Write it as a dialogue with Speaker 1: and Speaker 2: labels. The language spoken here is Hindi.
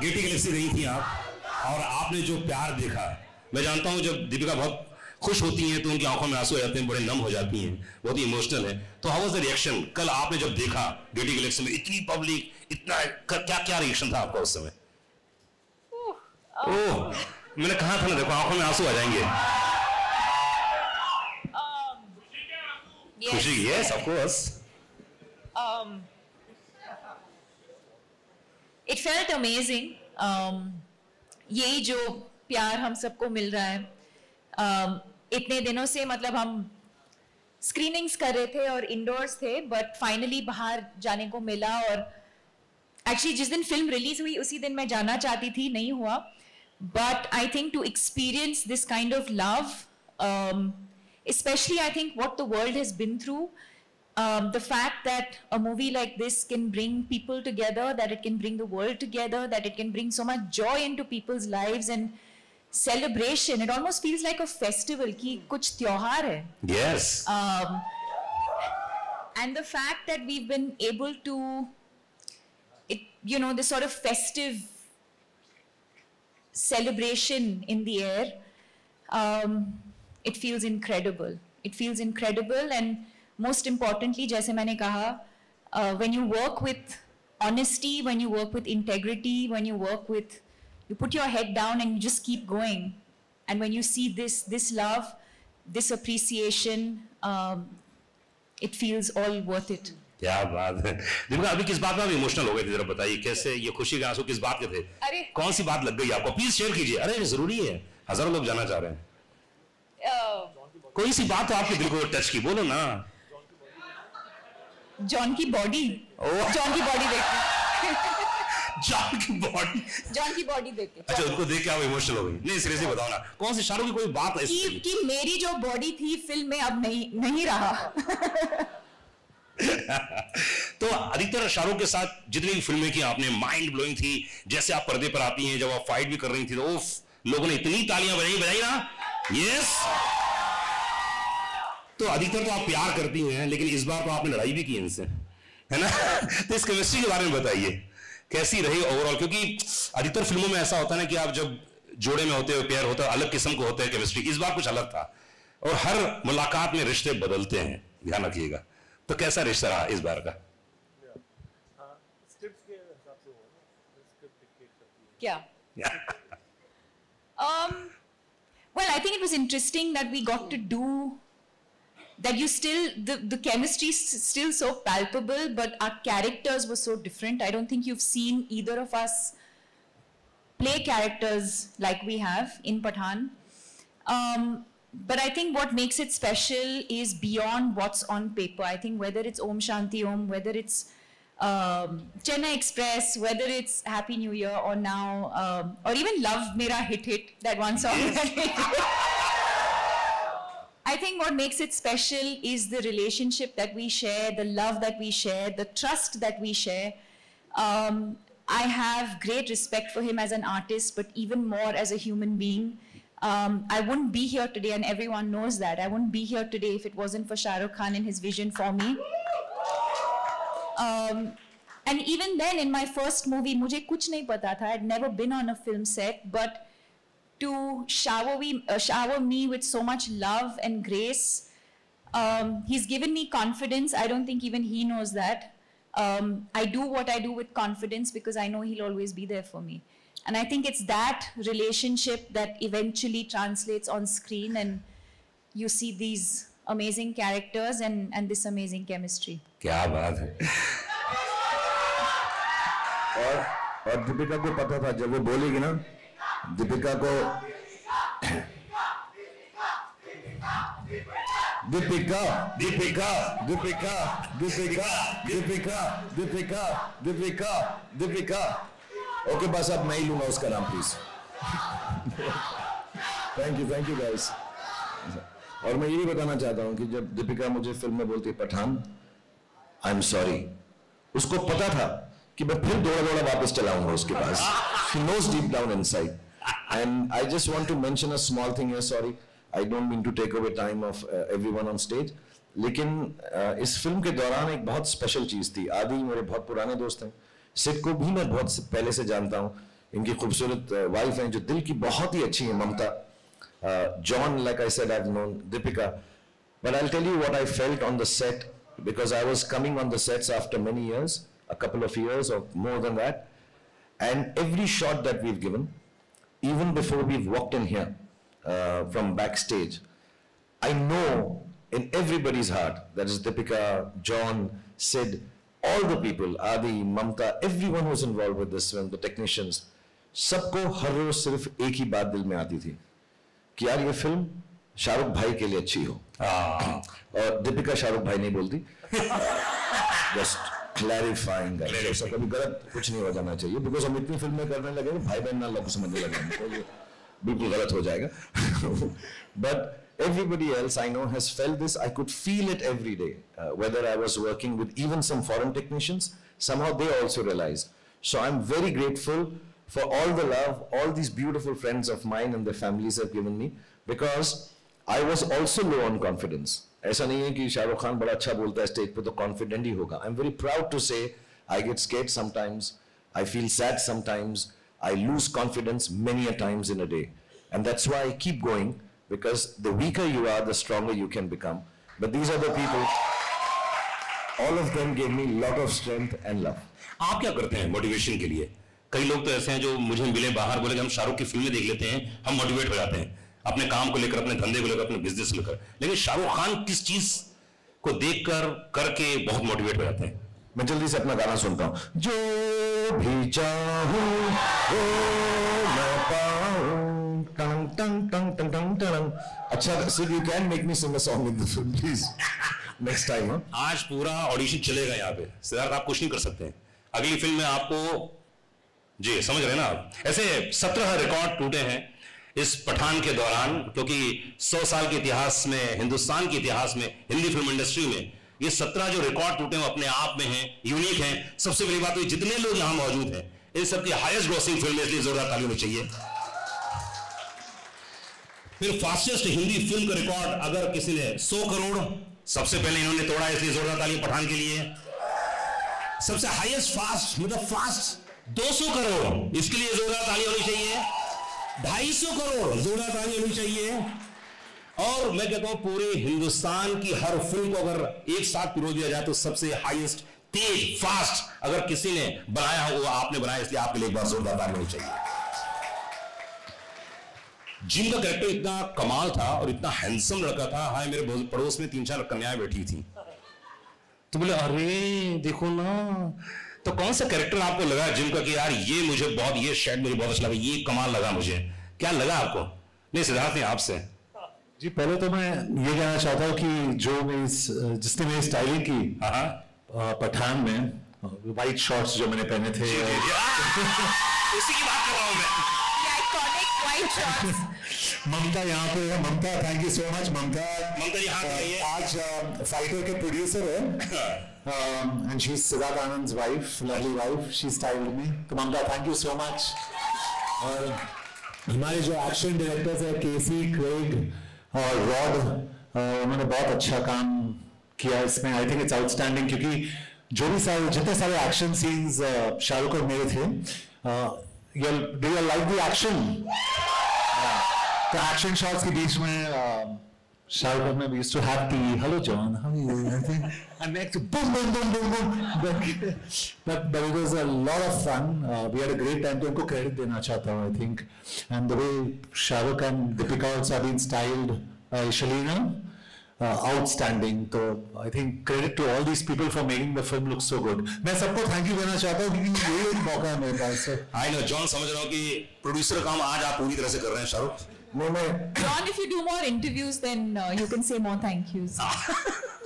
Speaker 1: गेटी गैलेक्सी रही थी आप और आपने जो प्यार देखा मैं जानता हूँ जब दीपिका बहुत खुश होती हैं तो उनकी आँखों में आँसू आ जाते हैं बड़े नम हो जाती हैं बहुत ही इमोशनल है। तो हाउ वाज द रिएक्शन कल आपने जब देखा गेटी गैलेक्सी में इतनी पब्लिक इतना क्या क्या रिएक्शन था आपका उस समय? ओह मैंने कहा था ना देखो आँखों में आँसू आ जाएँगे। खुशी yes
Speaker 2: of course felt amazing. Um, यही जो प्यार हम सबको मिल रहा है um, इतने दिनों से मतलब हम स्क्रीनिंग्स कर रहे थे और इंडोर्स थे बट फाइनली बाहर जाने को मिला और एक्चुअली जिस दिन फ़िल्म रिलीज़ हुई उसी दिन मैं जाना चाहती थी नहीं हुआ but I think to experience this kind of love especially I think what the world has been through, um, the fact that a movie like this can bring people together, that it can bring the world together, that it can bring so much joy into people's lives and celebration. It almost feels like a festival. Ki kuch tyohar hai.
Speaker 1: Yes.
Speaker 2: Um, and the fact that we've been able to, it, you know, this sort of festive celebration in the air, um, it feels incredible. It feels incredible and most importantly जैसे मैंने कहा when you work with honesty when you work with integrity when you work with you put your head down and you just keep going and when you see this this love this appreciation it feels all worth it
Speaker 1: क्या बात है। दीपिका अभी किस बात में इमोशनल हो गए थे जरा बताइए कैसे ये खुशी के आँसू किस बात के थे?
Speaker 2: अरे।
Speaker 1: कौन सी बात लग गई आपको? प्लीज़ शेयर कीजिए। अरे ये ज़रूरी है। हज़ारों लोग जाना चाह रहे हैं।
Speaker 2: uh,
Speaker 1: कोई सी बात तो आपके दिल को टच की बोलो ना।
Speaker 2: जॉन की बॉडी जॉन की बॉडी देख के.
Speaker 1: की बॉडी
Speaker 2: जॉन की बॉडी देख के.
Speaker 1: अच्छा उनको देख के आप इमोशनल हो गई। नहीं सीरियसली बताओ ना कौन सी शाहरुख की कोई बात है
Speaker 2: कि, कि मेरी जो बॉडी थी फ़िल्म में अब नहीं नहीं रहा.
Speaker 1: तो अधिकतर शाहरुख के साथ जितनी भी फ़िल्में की आपने माइंड ब्लोइंग थी जैसे आप पर्दे पर आती हैं जब आप फाइट भी कर रही थी तो उफ लोगों ने इतनी तालियाँ बजाई बजाई ना? यस तो अधिकतर तो आप प्यार करती हैं लेकिन इस बार तो आपने लड़ाई भी की इनसे है ना? तो इस केमिस्ट्री के बारे में बताइए कैसी रही ओवरऑल क्योंकि अधिकतर फ़िल्मों में ऐसा होता है ना कि आप जब जोड़े में होते हो पेयर होता है अलग किस्म को होता है केमिस्ट्री इस बार कुछ अलग था। और हर मुलाकात में रिश्ते बदलते हैं ध्यान रखिएगा। तो कैसा रिश्ता रहा इस बार का?
Speaker 2: क्या? Um well i think it was interesting that we got to do that you still the, the chemistry is still so palpable but our characters were so different. I don't think you've seen either of us play characters like we have in pathan. Um, but i think what makes it special is beyond what's on paper. I think whether it's om shanti om whether it's um, Chennai Express, whether it's Happy New Year or now, um, or even Love Mera Hit Hit, that one song. I think what makes it special is the relationship that we share, the love that we share, the trust that we share. Um, I have great respect for him as an artist, but even more as a human being. Um, I wouldn't be here today, and everyone knows that. I wouldn't be here today if it wasn't for Shah Rukh Khan and his vision for me. Um, and even then, in my first movie, mujhe kuch. I had never been on a film set, but to shower me, uh, shower me with so much love and grace, um, he's given me confidence. I don't think even he knows that. Um, I do what I do with confidence because I know he'll always be there for me. And I think it's that relationship that eventually translates on screen, and you see these amazing characters and, and this amazing chemistry.
Speaker 1: क्या बात है
Speaker 3: और और दीपिका को पता था जब वो बोलेगी ना दीपिका को दीपिका दीपिका दीपिका दीपिका दीपिका दीपिका दीपिका दीपिका ओके बस अब मैं ही लूँगा उसका नाम please thank you thank you guys और मैं ये भी बताना चाहता हूँ कि जब दीपिका मुझे फ़िल्म में बोलती है पठान आई एम सॉरी उसको पता था कि मैं फिर दौड़ा दौड़ा वापस चलाऊँगा उसके पास. Knows deep down inside. and i just want to mention a small thing here sorry i don't mean to take away time of uh, everyone on stage लेकिन uh, इस फिल्म के दौरान एक बहुत स्पेशल चीज थी आदि मेरे बहुत पुराने दोस्त हैं सिड को भी मैं बहुत से- पहले से जानता हूँ इनकी खूबसूरत वाइफ हैं जो दिल की बहुत ही अच्छी है Mamta John like I said I known Deepika but I tell you what I felt on the set because I was coming on the sets after many years, a couple of years or more than that, and every shot that we've given, even before we've walked in here uh, from backstage, I know in everybody's heart, that is Deepika, John, Sid, all the people, Adi, Mamta, everyone who's involved with this film, the technicians, सबको हर रोज सिर्फ एक ही बात दिल में आती थी कि यार ये फिल्म शाहरुख भाई के लिए अच्छी हो और दीपिका शाहरुख भाई नहीं बोलती जस्ट क्लैरिफाइंग ऐसा कभी गलत कुछ नहीं हो जाना चाहिए बिकॉज़ हम इतनी फ़िल्में करने लगे भाई बहन ना लोग समझने लगे हमको ये बिल्कुल गलत हो जाएगा but everybody else I know has felt this. I could feel it every day. Uh, whether I was working with even some foreign technicians, somehow they also realized. So I'm very grateful for all the love all these beautiful friends of mine and their families have given me because I was also low on confidence. ऐसा नहीं है कि शाहरुख खान बड़ा अच्छा बोलता है स्टेज पे तो कॉन्फिडेंट ही होगा। I am very proud to say I get scared sometimes I feel sad sometimes I lose confidence many a times in a day and that's why I keep going the weaker you are, the stronger you can become. But these are the people, all of them gave me a lot of strength and love.
Speaker 1: आप क्या करते हैं मोटिवेशन के लिए? कई लोग तो ऐसे हैं जो मुझे मिले बाहर बोले कि हम शाहरुख की फ़िल्में देख लेते हैं हम मोटिवेट हो जाते हैं। अपने काम को लेकर अपने धंधे को लेकर अपने बिज़नेस को लेकर। लेकिन शाहरुख खान किस चीज़ को देखकर करके बहुत मोटिवेट हो जाते हैं?
Speaker 3: मैं जल्दी से अपना गाना सुनता हूँ। जो भी चाहूँ वो मैं पाऊँ। टंग टंग टंग टंग टंग टंग। अच्छा you can make me sing a song in the film please next time
Speaker 1: आज पूरा ऑडिशन चलेगा यहाँ पे। सिद्धार्थ आप कुछ नहीं कर सकते अगली फ़िल्म में आपको जी समझ रहे हैं ना आप? ऐसे सत्रह रिकॉर्ड टूटे हैं। इस पठान के दौरान, क्योंकि सौ साल के इतिहास में, हिंदुस्तान के इतिहास में, हिंदी फ़िल्म इंडस्ट्री में, ये सत्रह जो रिकॉर्ड टूटे हैं अपने आप में हैं, यूनिक हैं। सबसे बड़ी बात तो जितने लोग यहाँ मौजूद हैं, इन सबकी हाईएस्ट ग्रोसिंग फ़िल्म इसलिए जोरदार ताली होनी चाहिए। फिर फास्टेस्ट हिंदी फ़िल्म का रिकॉर्ड अगर किसी ने 100 करोड़, सबसे पहले इन्होंने तोड़ा इसलिए जोरदार ताली पठान के लिए। सबसे हाईएस्ट फास्ट मतलब फास्ट 200 करोड़, इसके लिए जोरदार ताली होनी चाहिए। 250 करोड़ जोरदार ताली होनी चाहिए। और मैं कहता हूँ, पूरे हिंदुस्तान की हर फ़िल्म को अगर एक साथ पिरो दिया जाए तो सबसे हाईएस्ट तेज फास्ट अगर किसी ने बनाया हो, वो आपने बनाया, इसलिए आपके लिए एक बार जोरदार ताली होनी चाहिए। जिम का कैरेक्टर इतना कमाल था और इतना हैंडसम लड़का था। हाय मेरे पड़ोस में तीन चार कन्याएँ बैठी थी। तो बोले, अरे, देखो ना तो कौन सा कैरेक्टर आपको लगा जिम का कि यार ये मुझे बहुत ये शेड मुझे बहुत अच्छा लगा ये कमाल लगा मुझे? क्या लगा आपको? नहीं सिद्धार्थ नहीं आपसे।
Speaker 4: जी पहले तो मैं ये कहना चाहता हूँ कि जो मैं इस जिसने मेरी स्टाइलिंग की
Speaker 1: हाँ हाँ।
Speaker 4: पठान में वाइट शॉर्ट्स जो मैंने पहने थे
Speaker 1: उसी की बात कर रहा हूँ मैं.
Speaker 4: ममता यहाँ पे है। Mamta thank you so
Speaker 1: much Mamta. Mamta
Speaker 4: ji
Speaker 1: लगाइए
Speaker 4: आज फाइटर के प्रोड्यूसर है। She is Siddharth Anand wife lovely wife she styled me तो Mamta thank you so much और हमारे जो एक्शन डायरेक्टर्स है केसी क्रेग और रॉड उन्होंने बहुत अच्छा काम किया इसमें. आई थिंक इट्स आउटस्टैंडिंग क्योंकि जो भी सारे जितने सारे एक्शन सीन्स शाहरुख और मेरे थे do you like the action तो एक्शन शॉट्स के बीच में uh, और मैं we used to have the hello John how are you and next boom boom boom boom boom but, but, but it was a lot of fun uh, we had a great time तो उनको क्रेडिट देना चाहता हूँ I think and the way Shahrukh and Deepika also have been styled by Shalina uh, outstanding तो I think credit to all these people for making the film look so good मैं सबको thank you देना चाहता हूँ क्योंकि ये एक मौका है मेरे पास
Speaker 1: आई नो जॉन समझ रहा हूँ कि प्रोड्यूसर काम आज आप पूरी तरह से कर रहे हैं Shahrukh
Speaker 2: John, if you do more interviews, then uh, you can say more thank yous.